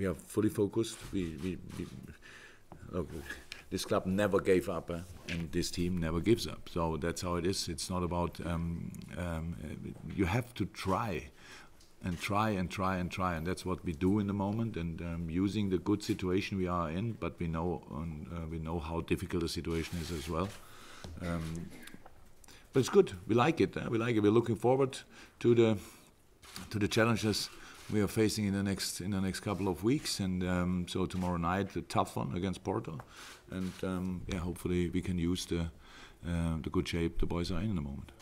we are fully focused. We, we, we look, this club never gave up, uh, and this team never gives up. So that's how it is. It's not about um, um, you have to try and try and try and try, and that's what we do in the moment. And um, using the good situation we are in, but we know uh, we know how difficult the situation is as well. Um, but it's good. We like it. Uh, we like it. We're looking forward to the to the challenges we are facing in the next in the next couple of weeks. And um, so tomorrow night, a tough one against Porto, and um, yeah, hopefully we can use the uh, the good shape the boys are in at the moment.